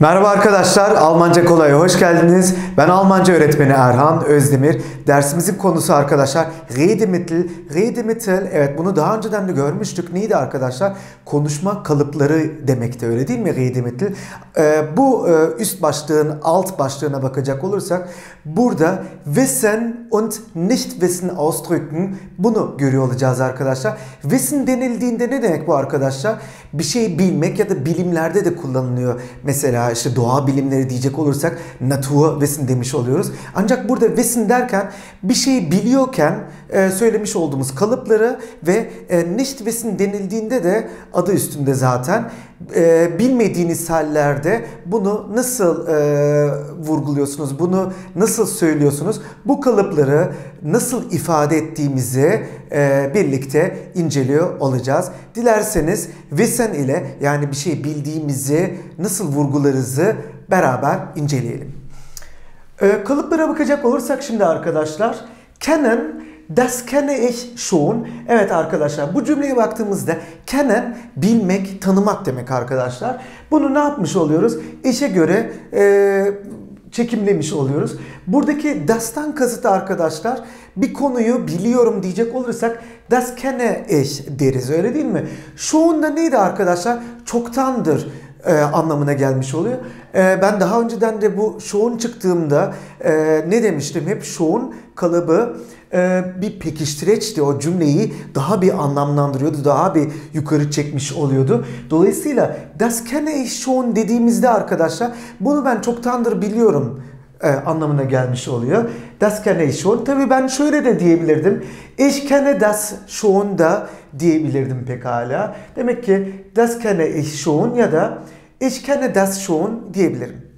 Merhaba arkadaşlar, Almanca Kolay'a hoş geldiniz. Ben Almanca öğretmeni Erhan Özdemir. Dersimizin konusu arkadaşlar Redemittel. Redemittel, evet bunu daha önceden de görmüştük. Neydi arkadaşlar? Konuşma kalıpları demekti öyle değil mi Redemittel? Ee, bu e, üst başlığın alt başlığına bakacak olursak burada Wissen und Nichtwissen ausdrücken bunu görüyor olacağız arkadaşlar. Wissen denildiğinde ne demek bu arkadaşlar? Bir şey bilmek ya da bilimlerde de kullanılıyor. Mesela işte doğa bilimleri diyecek olursak Naturwissen demiş oluyoruz. Ancak burada Wissen derken bir şeyi biliyorken e, söylemiş olduğumuz kalıpları ve e, Nichtwissen denildiğinde de adı üstünde zaten e, bilmediğiniz hallerde bunu nasıl e, vurguluyorsunuz, bunu nasıl söylüyorsunuz, bu kalıpları nasıl ifade ettiğimizi e, birlikte inceliyor olacağız. Dilerseniz Wissen ile yani bir şey bildiğimizi nasıl vurgularızı beraber inceleyelim. E, kalıplara bakacak olursak şimdi arkadaşlar kennen Das kenne ich schon. Evet arkadaşlar bu cümleye baktığımızda kennen bilmek, tanımak demek arkadaşlar. Bunu ne yapmış oluyoruz? İşe göre e, çekimlemiş oluyoruz. Buradaki das'tan kasıtı arkadaşlar bir konuyu biliyorum diyecek olursak das kenne ich deriz öyle değil mi? Schon da neydi arkadaşlar? Çoktandır e, anlamına gelmiş oluyor. E, ben daha önceden de bu schon çıktığımda e, ne demiştim? Hep schon kalıbı e, bir pekiştireçti. O cümleyi daha bir anlamlandırıyordu. Daha bir yukarı çekmiş oluyordu. Dolayısıyla das kenne ich schon dediğimizde arkadaşlar bunu ben çoktandır biliyorum e, anlamına gelmiş oluyor. Das kenne ich schon. Tabi ben şöyle de diyebilirdim. Ich kenne das schon da diyebilirdim pekala. Demek ki das kenne ich schon ya da ich kenne das schon diyebilirim.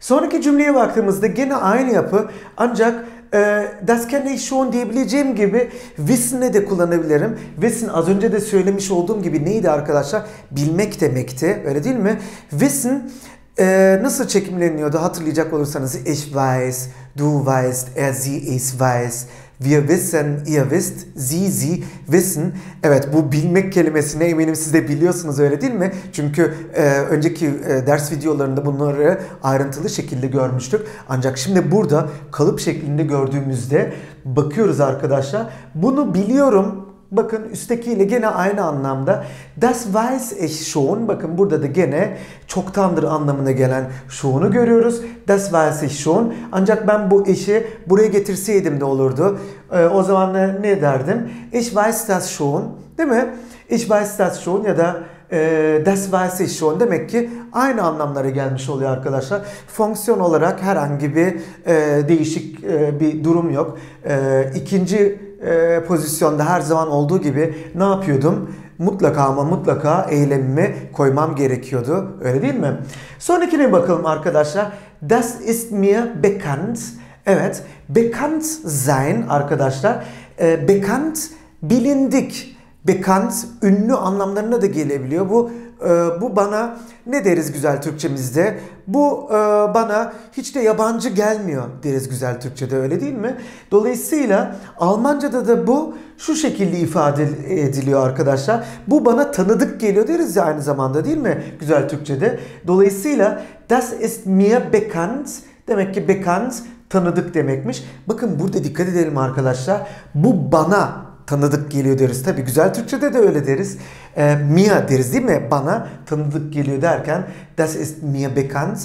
Sonraki cümleye baktığımızda gene aynı yapı ancak e, das kenne ich schon diyebileceğim gibi wissen'e de kullanabilirim. Wissen az önce de söylemiş olduğum gibi neydi arkadaşlar? Bilmek demekti. Öyle değil mi? Wissen e, nasıl çekimleniyordu hatırlayacak olursanız ich weiß, du weißt, er sie es weiß. Wir wissen, ihr wisst, sie, sie wissen. Evet bu bilmek kelimesini eminim siz de biliyorsunuz öyle değil mi? Çünkü e, önceki e, ders videolarında bunları ayrıntılı şekilde görmüştük. Ancak şimdi burada kalıp şeklinde gördüğümüzde bakıyoruz arkadaşlar. Bunu biliyorum Bakın üsttekiyle gene aynı anlamda. Das weiß ich schon. Bakın burada da gene çoktandır anlamına gelen şun'u görüyoruz. Das weiß ich schon. Ancak ben bu işi buraya getirseydim de olurdu. Ee, o zaman ne derdim? Ich weiß das schon. Değil mi? Ich weiß das schon ya da e, das weiß ich schon demek ki aynı anlamlara gelmiş oluyor arkadaşlar. Fonksiyon olarak herhangi bir e, değişik e, bir durum yok. E, ikinci e, pozisyonda her zaman olduğu gibi ne yapıyordum? Mutlaka ama mutlaka eylemimi koymam gerekiyordu. Öyle değil mi? Sonrakine bakalım arkadaşlar. Das ist mir bekannt. Evet, bekannt sein arkadaşlar. E, bekannt bilindik. Bekannt ünlü anlamlarına da gelebiliyor. Bu e, bu bana ne deriz güzel Türkçemizde? Bu e, bana hiç de yabancı gelmiyor deriz güzel Türkçede öyle değil mi? Dolayısıyla Almanca'da da bu şu şekilde ifade ediliyor arkadaşlar. Bu bana tanıdık geliyor deriz ya aynı zamanda değil mi güzel Türkçede? Dolayısıyla das ist mir bekannt demek ki bekannt tanıdık demekmiş. Bakın burada dikkat edelim arkadaşlar. Bu bana tanıdık geliyor deriz. Tabi güzel Türkçe'de de öyle deriz. E, Mia deriz değil mi? Bana tanıdık geliyor derken das ist mir bekannt.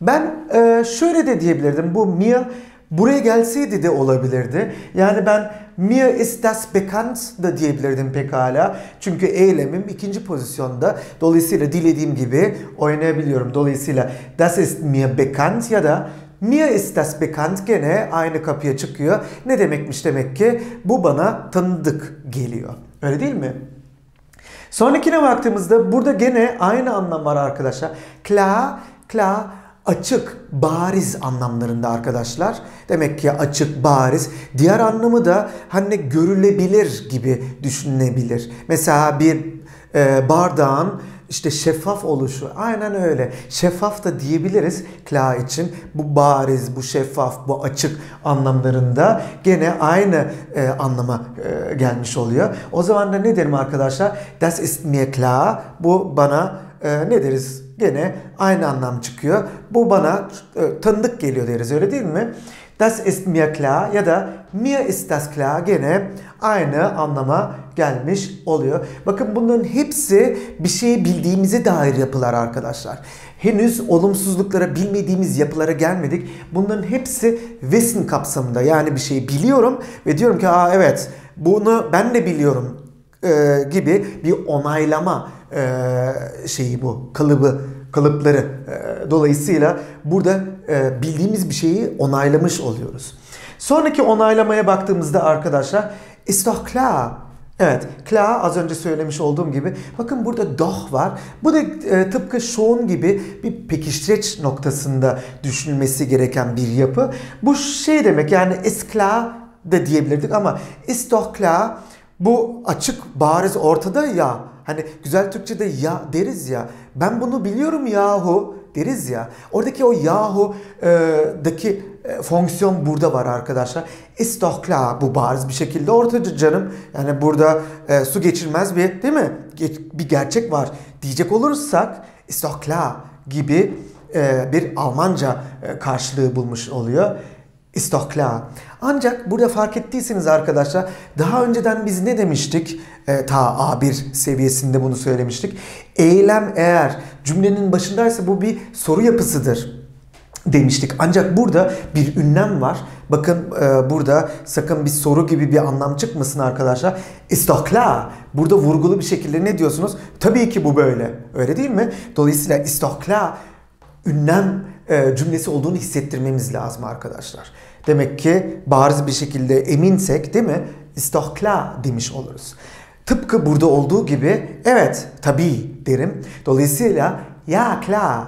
Ben e, şöyle de diyebilirdim. Bu Mia buraya gelseydi de olabilirdi. Yani ben mir ist das bekannt da diyebilirdim pekala. Çünkü eylemim ikinci pozisyonda. Dolayısıyla dilediğim gibi oynayabiliyorum. Dolayısıyla das ist mir bekannt ya da Mir ist das bekannt gene aynı kapıya çıkıyor. Ne demekmiş demek ki? Bu bana tanıdık geliyor. Öyle değil mi? Sonrakine baktığımızda burada gene aynı anlam var arkadaşlar. Klar, klar açık, bariz anlamlarında arkadaşlar. Demek ki açık, bariz. Diğer anlamı da hani görülebilir gibi düşünülebilir. Mesela bir e, bardağın işte şeffaf oluşu. Aynen öyle. Şeffaf da diyebiliriz kla için. Bu bariz, bu şeffaf, bu açık anlamlarında gene aynı e, anlama e, gelmiş oluyor. O zaman da ne derim arkadaşlar? Das ist mir klar. Bu bana e, ne deriz gene aynı anlam çıkıyor. Bu bana e, tanıdık geliyor deriz öyle değil mi? Das ist mir klar ya da mir ist das klar gene aynı anlama gelmiş oluyor. Bakın bunların hepsi bir şeyi bildiğimize dair yapılar arkadaşlar. Henüz olumsuzluklara bilmediğimiz yapılara gelmedik. Bunların hepsi Wissen kapsamında. Yani bir şeyi biliyorum ve diyorum ki aa evet bunu ben de biliyorum e, gibi bir onaylama e, şeyi bu kalıbı kalıpları. E, dolayısıyla burada e, bildiğimiz bir şeyi onaylamış oluyoruz. Sonraki onaylamaya baktığımızda arkadaşlar ist doch klar. Evet, klar az önce söylemiş olduğum gibi. Bakın burada doch var. Bu da e, tıpkı schon gibi bir pekiştireç noktasında düşünülmesi gereken bir yapı. Bu şey demek yani ist klar da diyebilirdik ama ist doch klar bu açık bariz ortada ya. Hani güzel Türkçe'de ya deriz ya. Ben bunu biliyorum yahu deriz ya. Oradaki o yahu e, daki e, fonksiyon burada var arkadaşlar. Ist doch klar bu bariz bir şekilde ortada canım. Yani burada e, su geçirmez bir değil mi? Bir gerçek var diyecek olursak ist doch klar gibi e, bir Almanca e, karşılığı bulmuş oluyor. Ist doch klar. Ancak burada fark ettiyseniz arkadaşlar daha önceden biz ne demiştik? E, ta A1 seviyesinde bunu söylemiştik. Eylem eğer cümlenin başındaysa bu bir soru yapısıdır demiştik. Ancak burada bir ünlem var. Bakın e, burada sakın bir soru gibi bir anlam çıkmasın arkadaşlar. Ist doch klar. Burada vurgulu bir şekilde ne diyorsunuz? Tabii ki bu böyle. Öyle değil mi? Dolayısıyla ist doch klar ünlem e, cümlesi olduğunu hissettirmemiz lazım arkadaşlar. Demek ki bariz bir şekilde eminsek değil mi? Ist doch klar demiş oluruz. Tıpkı burada olduğu gibi evet tabii derim. Dolayısıyla ya klar,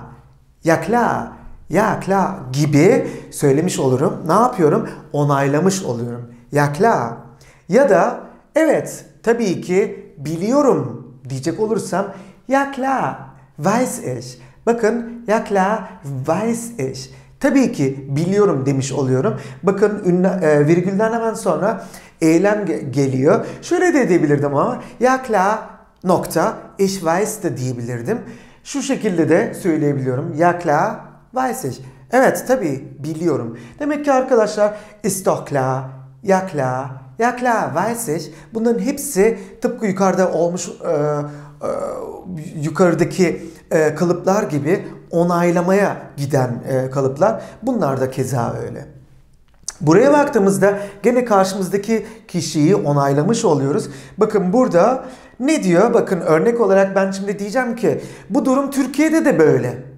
ya klar, ya klar gibi söylemiş olurum. Ne yapıyorum? Onaylamış oluyorum. Ya klar. Ya da evet tabii ki biliyorum diyecek olursam ya klar, weiß ich. Bakın ya klar, weiß ich. Tabii ki biliyorum demiş oluyorum. Bakın e, virgülden hemen sonra eylem geliyor. Şöyle de edebilirdim ama ya klar nokta ich weiß de diyebilirdim. Şu şekilde de söyleyebiliyorum. Ya klar weiß ich. Evet tabii biliyorum. Demek ki arkadaşlar ist doch klar, ya klar, ya klar weiß ich. Bunların hepsi tıpkı yukarıda olmuş e, e, yukarıdaki e, kalıplar gibi onaylamaya giden e, kalıplar. Bunlar da keza öyle. Buraya baktığımızda gene karşımızdaki kişiyi onaylamış oluyoruz. Bakın burada ne diyor? Bakın örnek olarak ben şimdi diyeceğim ki bu durum Türkiye'de de böyle.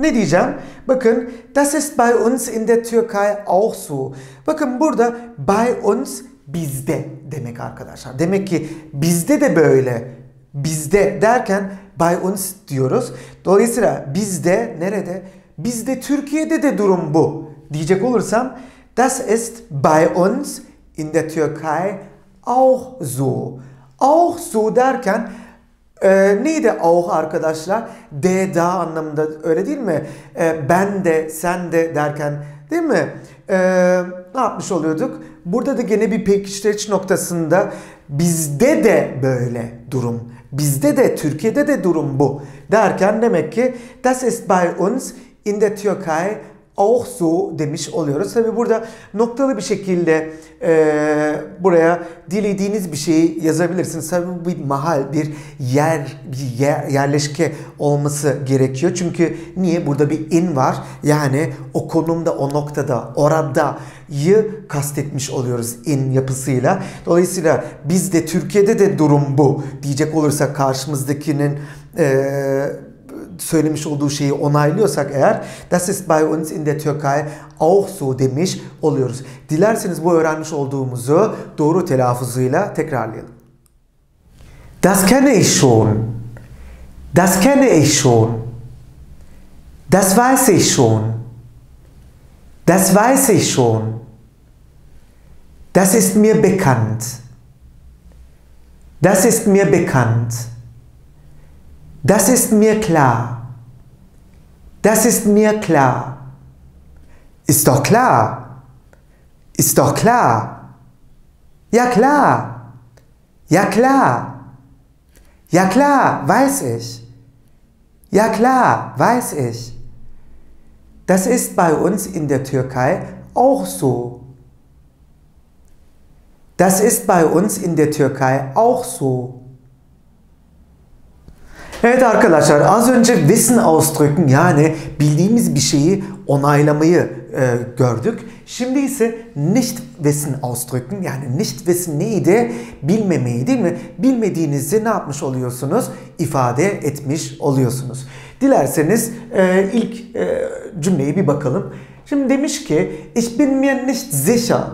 Ne diyeceğim? Bakın das ist bei uns in der Türkei auch so. Bakın burada bei uns bizde demek arkadaşlar. Demek ki bizde de böyle. Bizde derken by uns diyoruz. Dolayısıyla bizde nerede? Bizde Türkiye'de de durum bu. Diyecek olursam das ist bei uns in der Türkei auch so. Auch so derken e, neydi auch arkadaşlar? De da anlamında öyle değil mi? E, ben de sen de derken değil mi? E, ne yapmış oluyorduk? Burada da gene bir pekiştireç noktasında bizde de böyle durum Bizde de Türkiye'de de durum bu. Derken demek ki das ist bei uns in der Türkei auch so demiş oluyoruz. Tabi burada noktalı bir şekilde e, buraya dilediğiniz bir şeyi yazabilirsiniz. Tabi bu bir mahal, bir yer, bir yer, yerleşke olması gerekiyor. Çünkü niye? Burada bir in var. Yani o konumda, o noktada, orada yı kastetmiş oluyoruz in yapısıyla. Dolayısıyla biz de Türkiye'de de durum bu diyecek olursak karşımızdakinin e, söylemiş olduğu şeyi onaylıyorsak eğer das ist bei uns in der Türkei auch so demiş oluyoruz. Dilerseniz bu öğrenmiş olduğumuzu doğru telaffuzuyla tekrarlayalım. Das kenne ich schon. Das kenne ich schon. Das weiß ich schon. Das weiß ich schon. Das ist mir bekannt. Das ist mir bekannt. Das ist mir klar. Das ist mir klar. Ist doch klar. Ist doch klar. Ja klar. Ja klar. Ja klar, weiß ich. Ja klar, weiß ich. Das ist bei uns in der Türkei auch so. Das ist bei uns in der Türkei auch so. Evet arkadaşlar az önce wissen ausdrücken yani bildiğimiz bir şeyi onaylamayı e, gördük. Şimdi ise nicht wissen ausdrücken yani nicht wissen neydi? Bilmemeyi değil mi? Bilmediğinizi ne yapmış oluyorsunuz? İfade etmiş oluyorsunuz. Dilerseniz e, ilk e, cümleyi bir bakalım. Şimdi demiş ki ich bin mir nicht sicher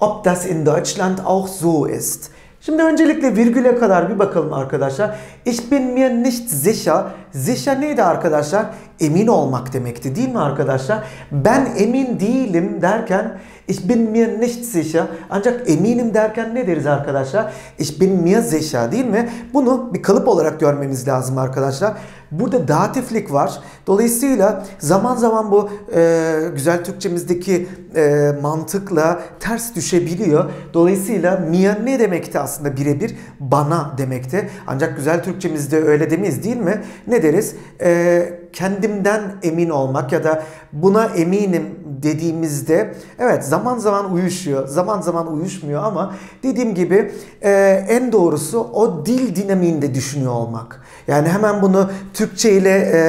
ob das in Deutschland auch so ist. Şimdi öncelikle virgüle kadar bir bakalım arkadaşlar. Ich bin mir nicht sicher. Sicher neydi arkadaşlar? Emin olmak demekti değil mi arkadaşlar? Ben emin değilim derken ich bin mir nicht sicher. Ancak eminim derken ne deriz arkadaşlar? Ich bin mir sicher değil mi? Bunu bir kalıp olarak görmeniz lazım arkadaşlar. Burada datiflik var. Dolayısıyla zaman zaman bu e, güzel Türkçemizdeki e, mantıkla ters düşebiliyor. Dolayısıyla mia ne demekti aslında birebir? Bana demekti. Ancak güzel Türkçemizde öyle demeyiz değil mi? Ne deriz? E, kendimden emin olmak ya da buna eminim dediğimizde evet zaman zaman uyuşuyor, zaman zaman uyuşmuyor ama dediğim gibi e, en doğrusu o dil dinamiğinde düşünüyor olmak. Yani hemen bunu Türkçe ile e,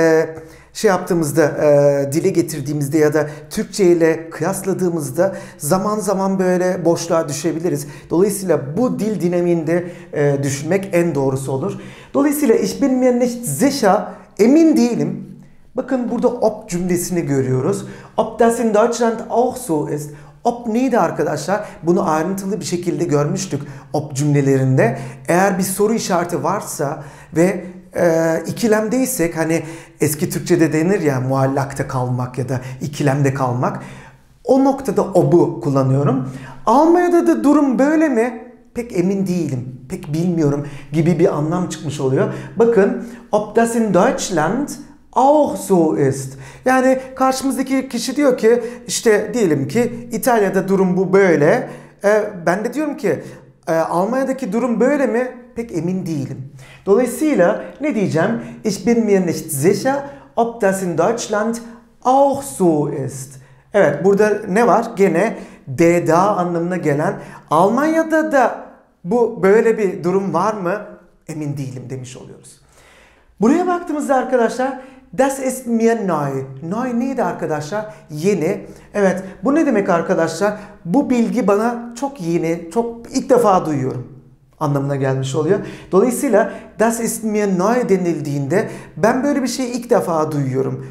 şey yaptığımızda, e, dile getirdiğimizde ya da Türkçe ile kıyasladığımızda zaman zaman böyle boşluğa düşebiliriz. Dolayısıyla bu dil dinamiğinde e, düşünmek en doğrusu olur. Dolayısıyla ich bin mir nicht sicher, emin değilim. Bakın burada ob cümlesini görüyoruz. Ob das in Deutschland auch so ist. Ob neydi arkadaşlar? Bunu ayrıntılı bir şekilde görmüştük ob cümlelerinde. Eğer bir soru işareti varsa ve e, ikilemdeysek hani eski Türkçe'de denir ya muallakta kalmak ya da ikilemde kalmak. O noktada ob'u kullanıyorum. Almanya'da da durum böyle mi? Pek emin değilim, pek bilmiyorum gibi bir anlam çıkmış oluyor. Bakın, ob das in Deutschland auch so ist. Yani karşımızdaki kişi diyor ki işte diyelim ki İtalya'da durum bu böyle. E, ben de diyorum ki e, Almanya'daki durum böyle mi? Pek emin değilim. Dolayısıyla ne diyeceğim? Ich bin mir nicht sicher, ob das in Deutschland auch so ist. Evet burada ne var? Gene DDA anlamına gelen Almanya'da da bu böyle bir durum var mı? Emin değilim demiş oluyoruz. Buraya baktığımızda arkadaşlar Das ist mir neu. Neu neydi arkadaşlar? Yeni. Evet bu ne demek arkadaşlar? Bu bilgi bana çok yeni, çok ilk defa duyuyorum anlamına gelmiş oluyor. Dolayısıyla das ist mir neu denildiğinde ben böyle bir şeyi ilk defa duyuyorum.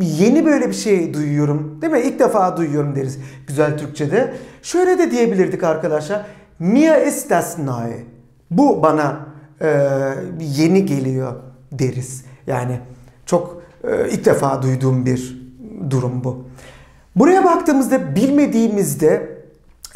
Yeni böyle bir şey duyuyorum. Değil mi? İlk defa duyuyorum deriz güzel Türkçe'de. Şöyle de diyebilirdik arkadaşlar. Mir ist das neu. Bu bana e, yeni geliyor deriz. Yani çok e, ilk defa duyduğum bir durum bu. Buraya baktığımızda bilmediğimizde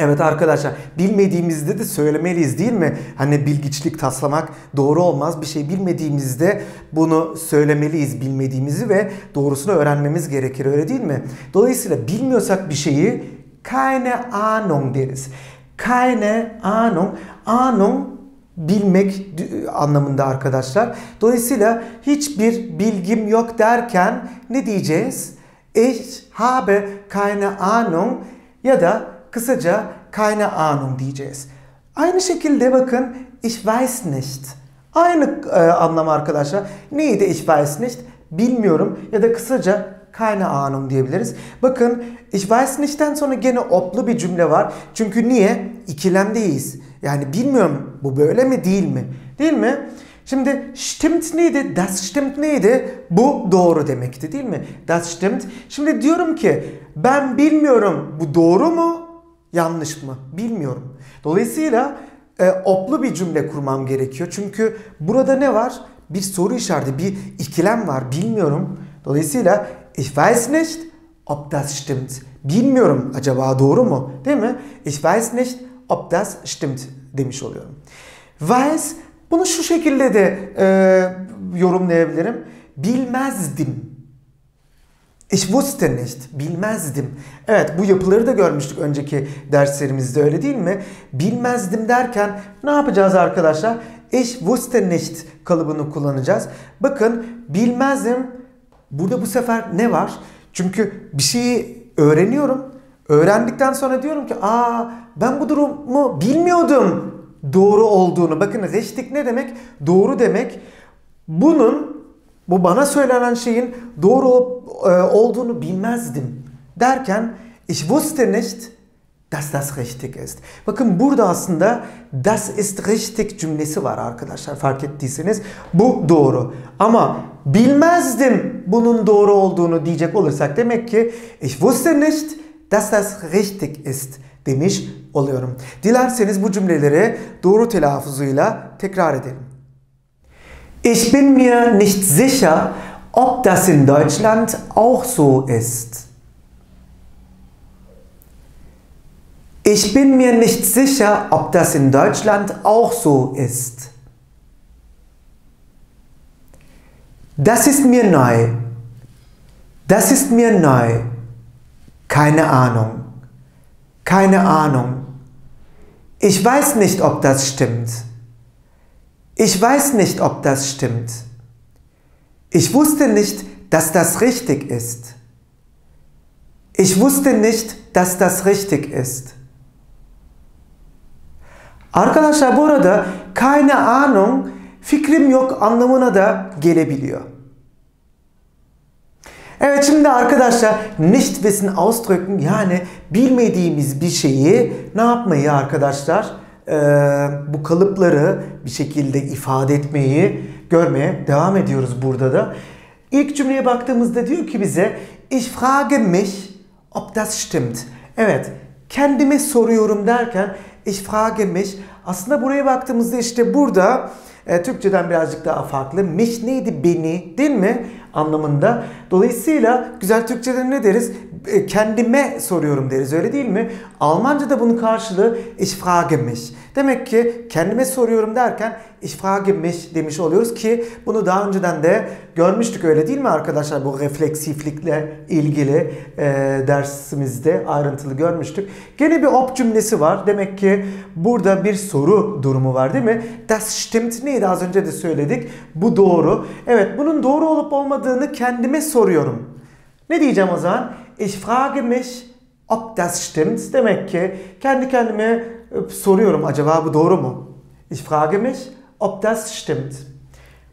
Evet arkadaşlar bilmediğimizde de söylemeliyiz değil mi? Hani bilgiçlik taslamak doğru olmaz. Bir şey bilmediğimizde bunu söylemeliyiz bilmediğimizi ve doğrusunu öğrenmemiz gerekir öyle değil mi? Dolayısıyla bilmiyorsak bir şeyi keine Ahnung deriz. Keine Ahnung. Ahnung bilmek anlamında arkadaşlar. Dolayısıyla hiçbir bilgim yok derken ne diyeceğiz? Ich habe keine Ahnung ya da kısaca keine Ahnung diyeceğiz. Aynı şekilde bakın ich weiß nicht. Aynı e, anlam arkadaşlar. Neydi ich weiß nicht? Bilmiyorum ya da kısaca keine Ahnung diyebiliriz. Bakın ich weiß nicht'ten sonra gene oplu bir cümle var. Çünkü niye? İkilemdeyiz. Yani bilmiyorum bu böyle mi değil mi? Değil mi? Şimdi stimmt neydi? Das stimmt neydi? Bu doğru demekti değil mi? Das stimmt. Şimdi diyorum ki ben bilmiyorum bu doğru mu? Yanlış mı? Bilmiyorum. Dolayısıyla e, oplu bir cümle kurmam gerekiyor. Çünkü burada ne var? Bir soru işareti, bir ikilem var. Bilmiyorum. Dolayısıyla ich weiß nicht, ob das stimmt. Bilmiyorum acaba doğru mu? Değil mi? Ich weiß nicht, ob das stimmt demiş oluyorum. Weiß bunu şu şekilde de e, yorumlayabilirim. Bilmezdim. Ich wusste nicht, bilmezdim. Evet bu yapıları da görmüştük önceki derslerimizde öyle değil mi? Bilmezdim derken ne yapacağız arkadaşlar? Ich wusste nicht kalıbını kullanacağız. Bakın bilmezdim. Burada bu sefer ne var? Çünkü bir şeyi öğreniyorum. Öğrendikten sonra diyorum ki aa ben bu durumu bilmiyordum doğru olduğunu. Bakın richtig ne demek? Doğru demek. Bunun bu bana söylenen şeyin doğru e, olduğunu bilmezdim derken ich wusste nicht dass das richtig ist. Bakın burada aslında das ist richtig cümlesi var arkadaşlar fark ettiyseniz. Bu doğru. Ama bilmezdim bunun doğru olduğunu diyecek olursak demek ki ich wusste nicht dass das richtig ist demiş oluyorum. Dilerseniz bu cümleleri doğru telaffuzuyla tekrar edelim. Ich bin mir nicht sicher, ob das in Deutschland auch so ist. Ich bin mir nicht sicher, ob das in Deutschland auch so ist. Das ist mir neu. Das ist mir neu. Keine Ahnung. Keine Ahnung. Ich weiß nicht, ob das stimmt. Ich weiß nicht, ob das stimmt. Ich wusste nicht, dass das richtig ist. Ich wusste nicht, dass das richtig ist. Arkadaşlar bu arada keine Ahnung fikrim yok anlamına da gelebiliyor. Evet şimdi arkadaşlar nicht wissen ausdrücken yani bilmediğimiz bir şeyi ne yapmayı arkadaşlar ee, bu kalıpları bir şekilde ifade etmeyi görmeye devam ediyoruz burada da. İlk cümleye baktığımızda diyor ki bize Ich frage mich ob das stimmt. Evet kendime soruyorum derken Ich frage mich aslında buraya baktığımızda işte burada e, Türkçeden birazcık daha farklı. Mich neydi? Beni değil mi? Anlamında. Dolayısıyla güzel Türkçede ne deriz? E, kendime soruyorum deriz öyle değil mi? Almanca'da bunun karşılığı ich frage mich. Demek ki kendime soruyorum derken ich frage mich demiş oluyoruz ki bunu daha önceden de görmüştük öyle değil mi arkadaşlar? Bu refleksiflikle ilgili e, dersimizde ayrıntılı görmüştük. Gene bir ob cümlesi var. Demek ki burada bir soru durumu var değil mi? Das stimmt neydi az önce de söyledik. Bu doğru. Evet bunun doğru olup olmadığını kendime soruyorum. Ne diyeceğim o zaman? Ich frage mich ob das stimmt. Demek ki kendi kendime e, soruyorum acaba bu doğru mu? Ich frage mich ob das stimmt.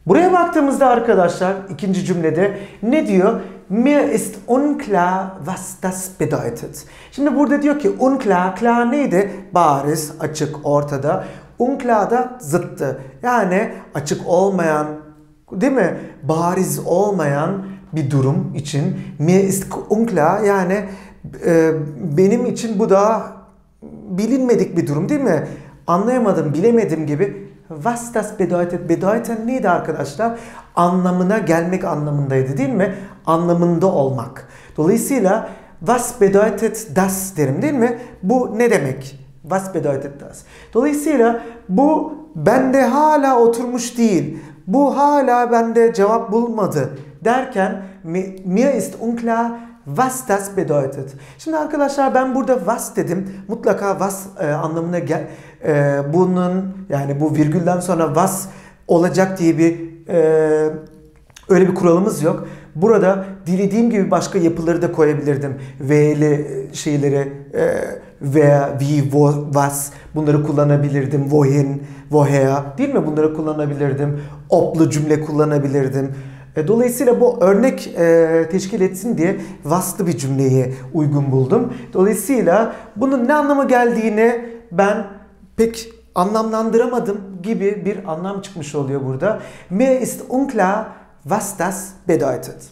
Buraya baktığımızda arkadaşlar ikinci cümlede ne diyor? Mir ist unklar was das bedeutet. Şimdi burada diyor ki unklar, klar neydi? Bariz, açık, ortada. Unklar da zıttı. Yani açık olmayan, değil mi? Bariz olmayan bir durum için mir ist unklar yani e, benim için bu da bilinmedik bir durum değil mi? Anlayamadım, bilemedim gibi. Was das bedeutet? Bedeuten neydi arkadaşlar? Anlamına gelmek anlamındaydı değil mi? Anlamında olmak. Dolayısıyla was bedeutet das derim değil mi? Bu ne demek? Was bedeutet das? Dolayısıyla bu bende hala oturmuş değil. Bu hala bende cevap bulmadı derken mir ist unklar was das bedeutet. Şimdi arkadaşlar ben burada was dedim. Mutlaka was e, anlamına gel e, bunun yani bu virgülden sonra was olacak diye bir e, öyle bir kuralımız yok. Burada dilediğim gibi başka yapıları da koyabilirdim. V'li şeyleri e, veya wie, wo, was bunları kullanabilirdim. Wohin, woher değil mi? Bunları kullanabilirdim. Oplu cümle kullanabilirdim. E, dolayısıyla bu örnek e, teşkil etsin diye vaslı bir cümleyi uygun buldum. Dolayısıyla bunun ne anlama geldiğini ben pek anlamlandıramadım gibi bir anlam çıkmış oluyor burada. Mir ist unklar was das bedeutet.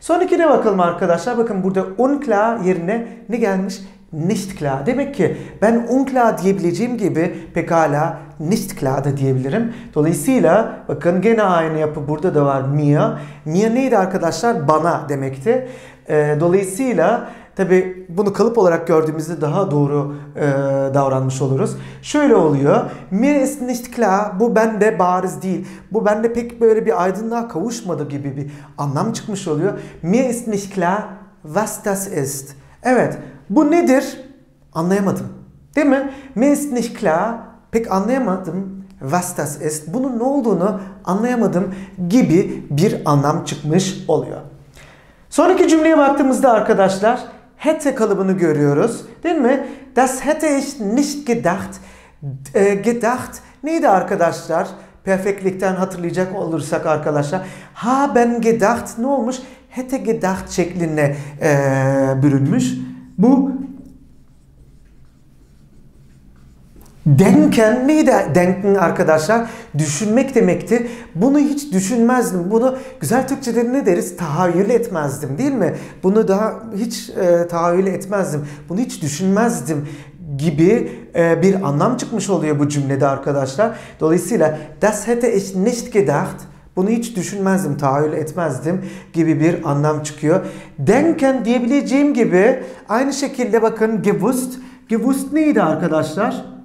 Sonrakine bakalım arkadaşlar. Bakın burada unklar yerine ne gelmiş? Nicht klar. Demek ki ben unklar diyebileceğim gibi pekala nicht klar da diyebilirim. Dolayısıyla bakın gene aynı yapı burada da var mir. Mir neydi arkadaşlar? Bana demekti. E, dolayısıyla tabi bunu kalıp olarak gördüğümüzde daha doğru e, davranmış oluruz. Şöyle oluyor. Mir ist nicht klar. Bu bende bariz değil. Bu bende pek böyle bir aydınlığa kavuşmadı gibi bir anlam çıkmış oluyor. Mir ist nicht klar was das ist. Evet, bu nedir? Anlayamadım. Değil mi? Mir ist nicht klar. Pek anlayamadım was das ist. Bunun ne olduğunu anlayamadım gibi bir anlam çıkmış oluyor. Sonraki cümleye baktığımızda arkadaşlar hätte kalıbını görüyoruz. Değil mi? Das hätte ich nicht gedacht. E, gedacht neydi arkadaşlar? Perfektlikten hatırlayacak olursak arkadaşlar. Haben gedacht ne olmuş? Hätte gedacht şekline e, bürünmüş. Bu Denken neydi denken arkadaşlar? Düşünmek demekti. Bunu hiç düşünmezdim. Bunu güzel Türkçe'de ne deriz? Tahayyül etmezdim değil mi? Bunu daha hiç e, tahayyül etmezdim. Bunu hiç düşünmezdim gibi e, bir anlam çıkmış oluyor bu cümlede arkadaşlar. Dolayısıyla das hätte ich nicht gedacht. Bunu hiç düşünmezdim, tahayyül etmezdim gibi bir anlam çıkıyor. Denken diyebileceğim gibi aynı şekilde bakın gewusst. Gewusst neydi arkadaşlar?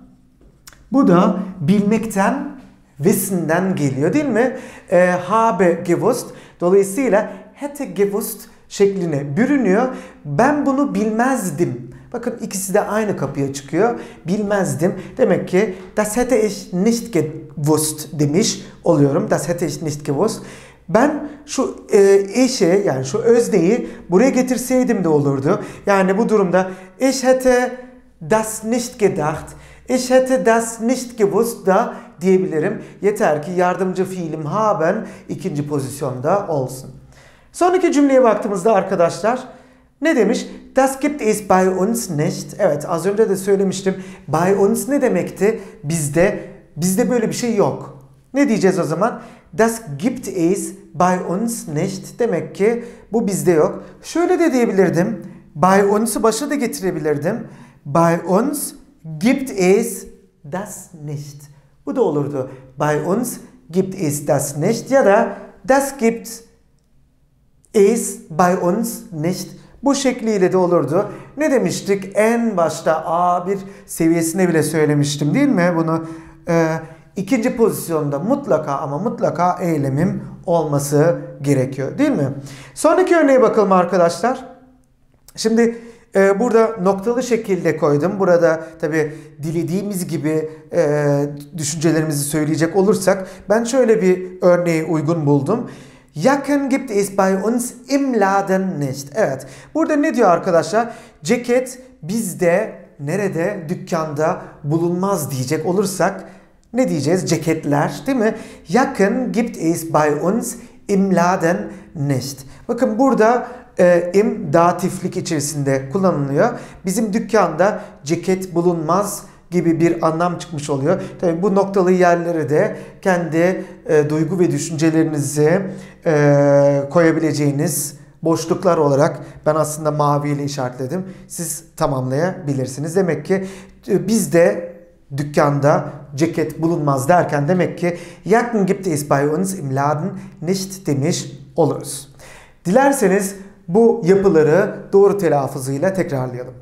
Bu da bilmekten, wissenden geliyor değil mi? E, habe gewusst. Dolayısıyla hätte gewusst şekline bürünüyor. Ben bunu bilmezdim. Bakın ikisi de aynı kapıya çıkıyor. Bilmezdim. Demek ki das hätte ich nicht gewusst demiş oluyorum. Das hätte ich nicht gewusst. Ben şu e, eşi yani şu özneyi buraya getirseydim de olurdu. Yani bu durumda ich hätte das nicht gedacht. Ich hätte das nicht gewusst da diyebilirim. Yeter ki yardımcı fiilim haben ikinci pozisyonda olsun. Sonraki cümleye baktığımızda arkadaşlar ne demiş? Das gibt es bei uns nicht. Evet az önce de söylemiştim. Bei uns ne demekti? Bizde bizde böyle bir şey yok. Ne diyeceğiz o zaman? Das gibt es bei uns nicht. Demek ki bu bizde yok. Şöyle de diyebilirdim. Bei uns'u başa da getirebilirdim. Bei uns gibt es das nicht. Bu da olurdu. Bei uns gibt es das nicht ya da das gibt es bei uns nicht. Bu şekliyle de olurdu. Ne demiştik? En başta A1 seviyesine bile söylemiştim değil mi? Bunu e, ikinci pozisyonda mutlaka ama mutlaka eylemim olması gerekiyor değil mi? Sonraki örneğe bakalım arkadaşlar. Şimdi e, burada noktalı şekilde koydum. Burada tabi dilediğimiz gibi e, düşüncelerimizi söyleyecek olursak ben şöyle bir örneği uygun buldum. Jacken gibt es bei uns im Laden nicht. Evet. Burada ne diyor arkadaşlar? Ceket bizde nerede dükkanda bulunmaz diyecek olursak ne diyeceğiz? Ceketler değil mi? Jacken gibt es bei uns im Laden nicht. Bakın burada e, im datiflik içerisinde kullanılıyor. Bizim dükkanda ceket bulunmaz gibi bir anlam çıkmış oluyor. Tabii bu noktalı yerlere de kendi e, duygu ve düşüncelerinizi e, koyabileceğiniz boşluklar olarak ben aslında mavi ile işaretledim. Siz tamamlayabilirsiniz. Demek ki e, bizde dükkanda ceket bulunmaz derken demek ki Jacken gibt es bei uns im Laden nicht demiş oluruz. Dilerseniz bu yapıları doğru telaffuzuyla tekrarlayalım.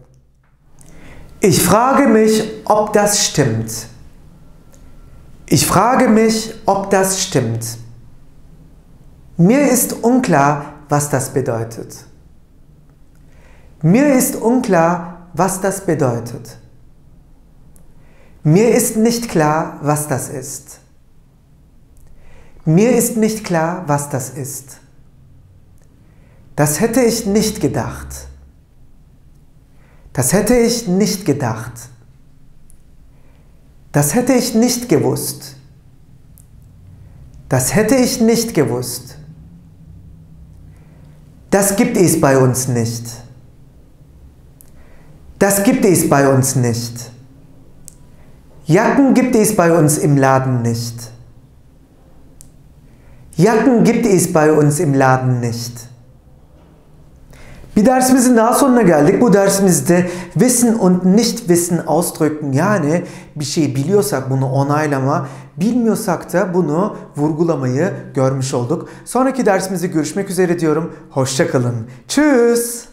Ich frage mich, ob das stimmt. Ich frage mich, ob das stimmt. Mir ist unklar, was das bedeutet. Mir ist unklar, was das bedeutet. Mir ist nicht klar, was das ist. Mir ist nicht klar, was das ist. Das hätte ich nicht gedacht. Das hätte ich nicht gedacht. Das hätte ich nicht gewusst. Das hätte ich nicht gewusst. Das gibt es bei uns nicht. Das gibt es bei uns nicht. Jacken gibt es bei uns im Laden nicht. Jacken gibt es bei uns im Laden nicht. Bir dersimizin daha sonuna geldik. Bu dersimizde Wissen und Nicht-Wissen ausdrücken yani bir şey biliyorsak bunu onaylama, bilmiyorsak da bunu vurgulamayı görmüş olduk. Sonraki dersimizde görüşmek üzere diyorum. Hoşçakalın. Tschüss.